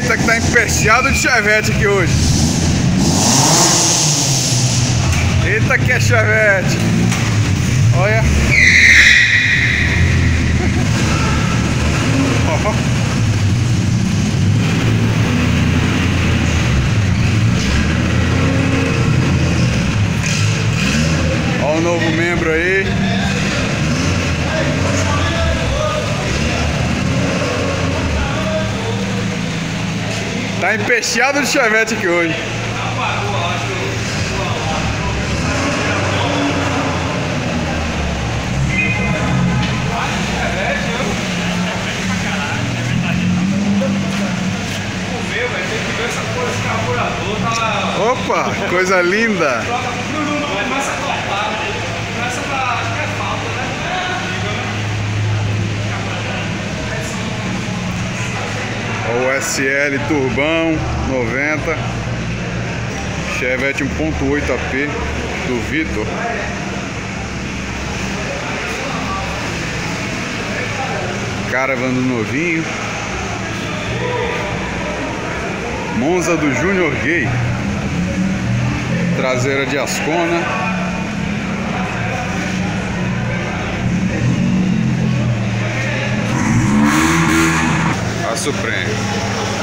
Eita, que tá empesteado de chevette aqui hoje. Eita que é chevette. Olha. Olha o novo membro aí. Tá empesteado de chevette aqui hoje. Opa, coisa linda. SL Turbão 90 Chevette 1.8 AP do Vitor. Caravan do novinho. Monza do Júnior Gay. Traseira de Ascona सुख रहे हैं